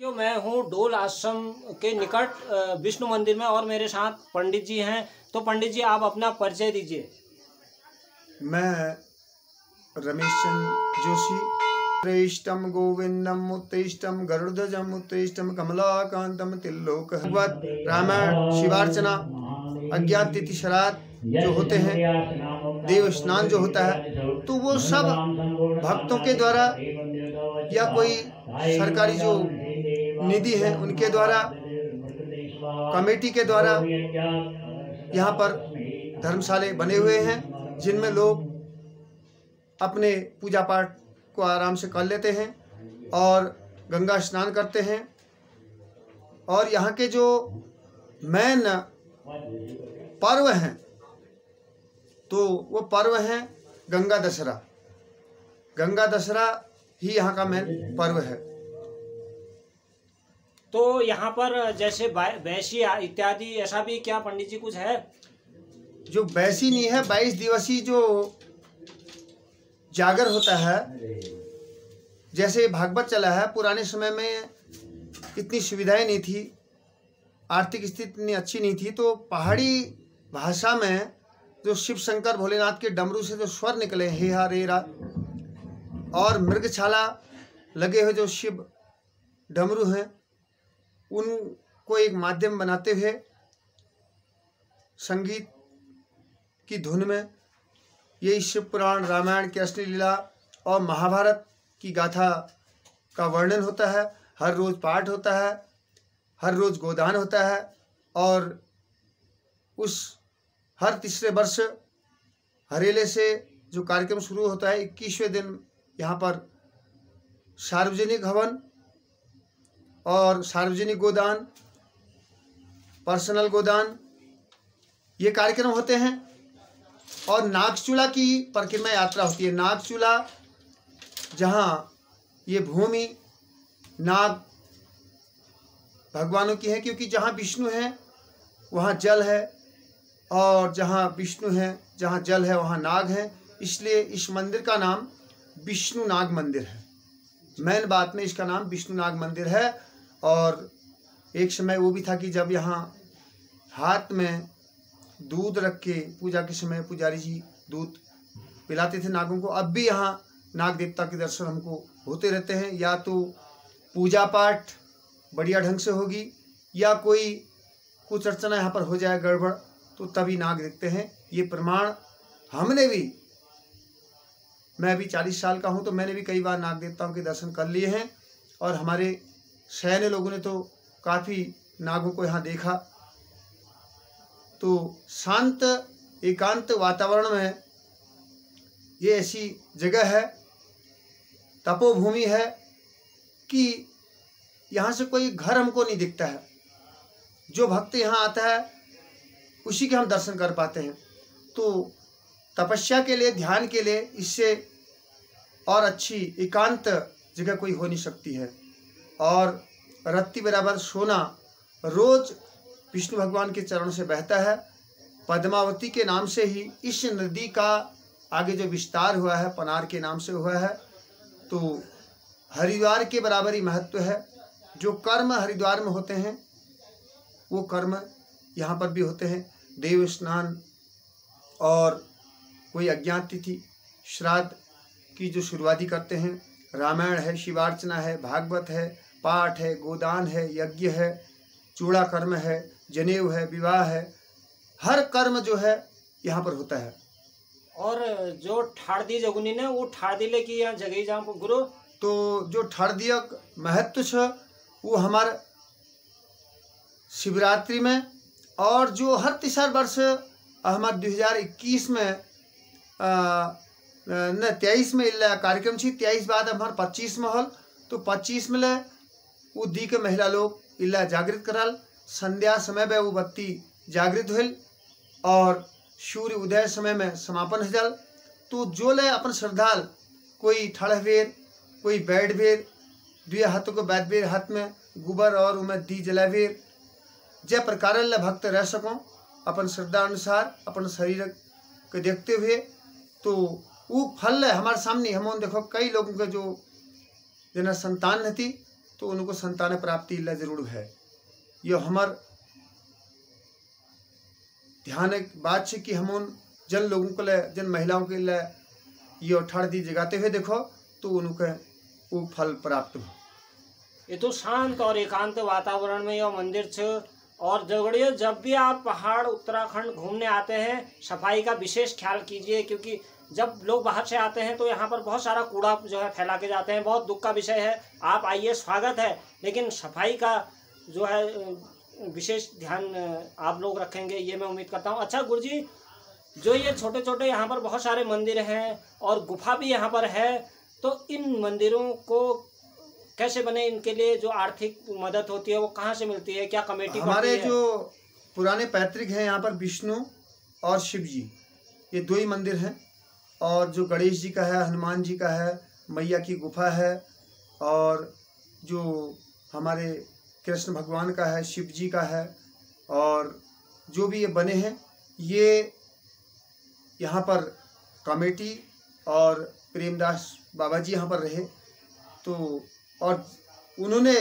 क्यों मैं हूँ डोल आश्रम के निकट विष्णु मंदिर में और मेरे साथ पंडित जी हैं। तो पंडित जी, आप अपना परिचय दीजिए। मैं रमेश चंद्र जोशी। उत्तिष्ठम गोविंदम, उत्तिष्ठम गरुड़ध्वजम उत्तिष्ठम कमलाकांतम तिल्लोक भगवत, रामायण, शिवार्चना अज्ञात तिथि श्राद्ध जो होते हैं, देव स्नान जो होता है तो वो सब भक्तों के द्वारा या कोई सरकारी जो निधि है उनके द्वारा, कमेटी के द्वारा यहाँ पर धर्मशाले बने हुए हैं, जिनमें लोग अपने पूजा पाठ को आराम से कर लेते हैं और गंगा स्नान करते हैं। और यहाँ के जो मेन पर्व हैं तो वो पर्व हैं गंगा दशहरा। गंगा दशहरा ही यहाँ का मेन पर्व है। तो यहाँ पर जैसे बैसी इत्यादि, ऐसा भी क्या पंडित जी कुछ है? जो बैसी नहीं है, बाईस दिवसीय जो जागर होता है, जैसे भागवत चला है, पुराने समय में इतनी सुविधाएँ नहीं थी, आर्थिक स्थिति इतनी अच्छी नहीं थी तो पहाड़ी भाषा में जो शिव शंकर भोलेनाथ के डमरू से जो स्वर निकले, हे हा रे रा, और मृगछाला लगे हुए जो शिव डमरू हैं उनको एक माध्यम बनाते हुए संगीत की धुन में यही शिव पुराण, रामायण की कृष्ण लीला और महाभारत की गाथा का वर्णन होता है। हर रोज पाठ होता है, हर रोज गोदान होता है और उस हर तीसरे वर्ष हरेले से जो कार्यक्रम शुरू होता है, इक्कीसवें दिन यहाँ पर सार्वजनिक हवन और सार्वजनिक गोदान पर्सनल गोदान, ये कार्यक्रम होते हैं। और नागचूला की परिक्रमा यात्रा होती है। नागचूला, जहाँ ये भूमि नाग भगवानों की है, क्योंकि जहाँ विष्णु है, वहाँ जल है। और जहाँ विष्णु है, जहाँ जल है, वहाँ नाग है। इसलिए इस मंदिर का नाम विष्णु नाग मंदिर है। मेन बात में इसका नाम विष्णु नाग मंदिर है। और एक समय वो भी था कि जब यहाँ हाथ में दूध रख के पूजा के समय पुजारी जी दूध पिलाते थे नागों को, अब भी यहाँ नाग देवता के दर्शन हमको होते रहते हैं। या तो पूजा पाठ बढ़िया ढंग से होगी, या कोई कुछ अर्चना यहाँ पर हो जाए, गड़बड़ तो तभी नाग देखते हैं। ये प्रमाण हमने भी, मैं अभी चालीस साल का हूँ तो मैंने भी कई बार नाग देवताओं के दर्शन कर लिए हैं और हमारे सैन्य लोगों ने तो काफ़ी नागों को यहाँ देखा। तो शांत, एकांत वातावरण में ये ऐसी जगह है, तपोभूमि है कि यहाँ से कोई घर हमको नहीं दिखता है। जो भक्त यहाँ आता है, उसी के हम दर्शन कर पाते हैं। तो तपस्या के लिए, ध्यान के लिए इससे और अच्छी एकांत जगह कोई हो नहीं सकती है। और रत्ती बराबर सोना रोज विष्णु भगवान के चरण से बहता है। पद्मावती के नाम से ही इस नदी का आगे जो विस्तार हुआ है, पनार के नाम से हुआ है तो हरिद्वार के बराबर ही महत्व है। जो कर्म हरिद्वार में होते हैं, वो कर्म यहाँ पर भी होते हैं। देव स्नान और कोई अज्ञात तिथि, श्राद्ध की जो शुरुआती करते हैं, रामायण है, शिवार्चना है, भागवत है पाठ है गोदान है यज्ञ है चूड़ा कर्म है जनेऊ है विवाह है हर कर्म जो है यहाँ पर होता है। और जो ठाड़दी जगुनी ने वो ठाड़दिले की यहाँ जगह जहाँ पर गुरु। तो जो ठर्दिय महत्व छ वो हमार शिवरात्रि में और जो हर तीसर वर्ष हमार 2021 में आ, न तेईस में कार्यक्रम छी तेईस बाद हमारे पच्चीस में हल। तो पच्चीस में ले वो दी के महिला लोग इल्ला जागृत करल, संध्या समय में वो बत्ती जागृत होल और सूर्य उदय समय में समापन हो जाल। तो जो ले अपन श्रद्धाल, कोई ठड़ बेर कोई बैठ बेर दुए हाथों को बैठ हाथ में गोबर और उमें दी जला जय प्रकार भक्त रह सकों, अपन श्रद्धा अनुसार अपन शरीर के देखते हुए तो वो फल है हमारे सामने। हम देखो कई लोगों के जो जना संतान नहीं तो उनको संतान प्राप्ति ला ज़रूर है। ये हमार ध्यान बात है कि हम उन जन लोगों को ले, जन महिलाओं के लिए ये अठारह दी जगाते हुए देखो तो उनके वो फल प्राप्त हो। ये तो शांत और एकांत वातावरण में यह मंदिर छ और झगड़ियों जब भी आप पहाड़ उत्तराखंड घूमने आते हैं, सफ़ाई का विशेष ख्याल कीजिए, क्योंकि जब लोग बाहर से आते हैं तो यहाँ पर बहुत सारा कूड़ा जो है फैला के जाते हैं। बहुत दुख का विषय है। आप आइए स्वागत है। लेकिन सफ़ाई का जो है विशेष ध्यान आप लोग रखेंगे ये मैं उम्मीद करता हूँ। अच्छा गुरु जी जो ये छोटे छोटे यहाँ पर बहुत सारे मंदिर हैं और गुफा भी यहाँ पर है तो इन मंदिरों को कैसे बने? इनके लिए जो आर्थिक मदद होती है वो कहाँ से मिलती है? क्या कमेटी हमारे जो पुराने पैतृक हैं यहाँ पर विष्णु और शिव जी ये दो ही मंदिर हैं। और जो गणेश जी का है, हनुमान जी का है, मैया की गुफा है और जो हमारे कृष्ण भगवान का है, शिव जी का है और जो भी ये बने हैं, ये यहाँ पर कमेटी और प्रेमदास बाबा जी यहाँ पर रहे। तो और उन्होंने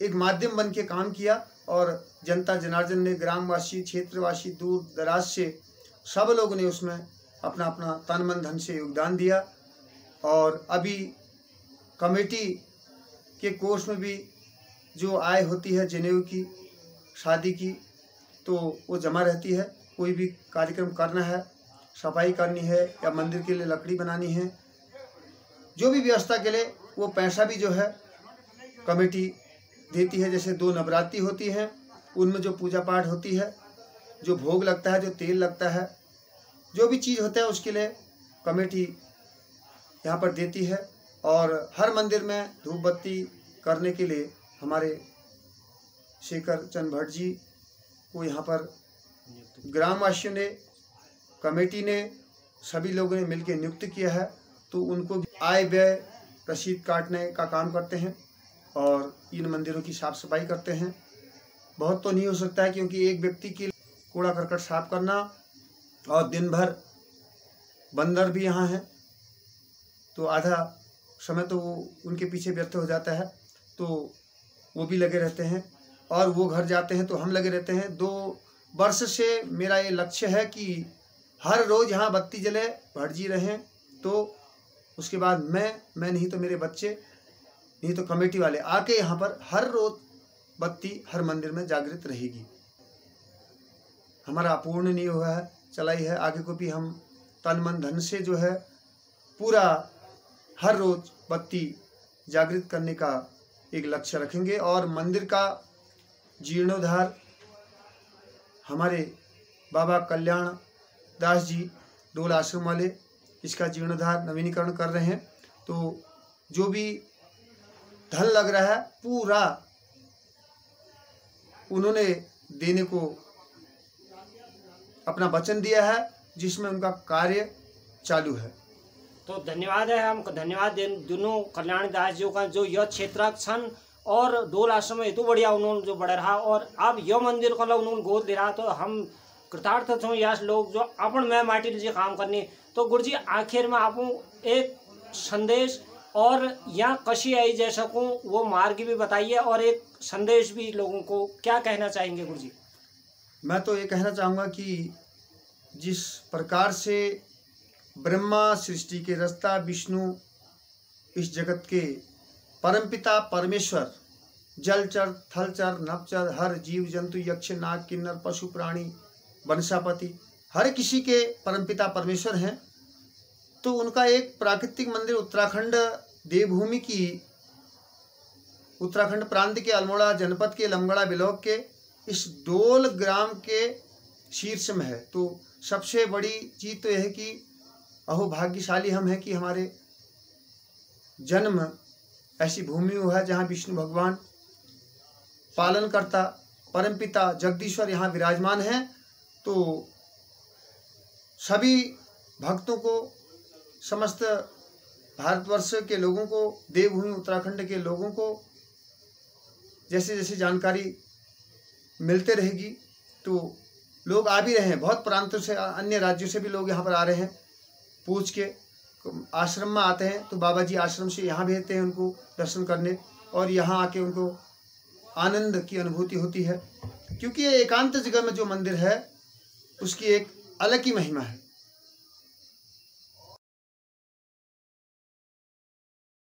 एक माध्यम बन के काम किया और जनता, जनार्दन ने, ग्रामवासी, क्षेत्रवासी दूर दराज से सब लोगों ने उसमें अपना अपना तन मन धन से योगदान दिया और अभी कमेटी के कोर्स में भी जो आय होती है जनेऊ की, शादी की तो वो जमा रहती है। कोई भी कार्यक्रम करना है, सफ़ाई करनी है या मंदिर के लिए लकड़ी बनानी है, जो भी व्यवस्था के लिए वो पैसा भी जो है कमेटी देती है। जैसे दो नवरात्रि होती हैं, उनमें जो पूजा पाठ होती है, जो भोग लगता है, जो तेल लगता है जो भी चीज़ होता है उसके लिए कमेटी यहाँ पर देती है और हर मंदिर में धूप बत्ती करने के लिए हमारे शेखर चंद भट्ट जी को यहाँ पर ग्रामवासियों ने, कमेटी ने, सभी लोगों ने मिलकर नियुक्त किया है। तो उनको आय व्यय रसीद काटने का काम करते हैं और इन मंदिरों की साफ़ सफ़ाई करते हैं। बहुत तो नहीं हो सकता है क्योंकि एक व्यक्ति की कूड़ा करकट साफ़ करना और दिन भर बंदर भी यहाँ हैं। तो आधा समय तो वो उनके पीछे व्यर्थ हो जाता है। तो वो भी लगे रहते हैं और वो घर जाते हैं तो हम लगे रहते हैं। दो वर्ष से मेरा ये लक्ष्य है कि हर रोज़ यहाँ बत्ती जले भट जी रहें। तो उसके बाद मैं मैं नहीं तो मेरे बच्चे, नहीं तो कमेटी वाले आके यहाँ पर हर रोज बत्ती हर मंदिर में जागृत रहेगी। हमारा अपूर्ण नहीं हुआ है। चलाई है। आगे को भी हम तन मन धन से जो है पूरा हर रोज बत्ती जागृत करने का एक लक्ष्य रखेंगे और मंदिर का जीर्णोद्धार हमारे बाबा कल्याण दास जी डोल आश्रम वाले इसका जीर्णोद्धार नवीनीकरण कर रहे हैं। तो जो भी धन लग रहा है पूरा उन्होंने देने को अपना वचन दिया है, जिसमें उनका कार्य चालू है। तो धन्यवाद है हम धन्यवाद दोनों कल्याण दास जी का जो यह क्षेत्र क्षण और दो आश्रम में तो बढ़िया उन्होंने जो बढ़ रहा और अब यह मंदिर को उन्होंने गोद दे रहा तो हम कृतार्थ छो यह लोग जो अपन मैं माटी लीजिए काम करनी। तो गुरु जी, आखिर में आप एक संदेश और या कशी आई जा सकूँ वो मार्ग भी बताइए और एक संदेश भी लोगों को क्या कहना चाहेंगे गुरु जी? मैं तो ये कहना चाहूँगा कि जिस प्रकार से ब्रह्मा सृष्टि के रस्ता विष्णु इस जगत के परमपिता परमेश्वर जलचर थलचर नवचर हर जीव, जंतु, यक्ष, नाग, किन्नर, पशु, प्राणी वंशापति हर किसी के परमपिता परमेश्वर हैं तो उनका एक प्राकृतिक मंदिर उत्तराखंड देवभूमि की, उत्तराखंड प्रांत के अल्मोड़ा जनपद के लमगड़ा ब्लॉक के इस डोल ग्राम के शीर्ष में है। तो सबसे बड़ी चीज़ तो यह है कि अहो भाग्यशाली हम हैं कि हमारे जन्म ऐसी भूमि हुआ है जहाँ विष्णु भगवान पालनकर्ता, परमपिता जगदीश्वर यहाँ विराजमान हैं। तो सभी भक्तों को, समस्त भारतवर्ष के लोगों को, देवभूमि उत्तराखंड के लोगों को जैसे जैसे जानकारी मिलते रहेगी तो लोग आ भी रहे हैं। बहुत प्रांतों से, अन्य राज्यों से भी लोग यहाँ पर आ रहे हैं। पूछ के आश्रम में आते हैं तो बाबा जी आश्रम से यहाँ भेजते हैं उनको दर्शन करने, और यहाँ आके उनको आनंद की अनुभूति होती है। क्योंकि ये एकांत जगह में जो मंदिर है, उसकी एक अलग ही महिमा है।